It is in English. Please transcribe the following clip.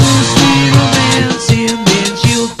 Who's man? Man, she'll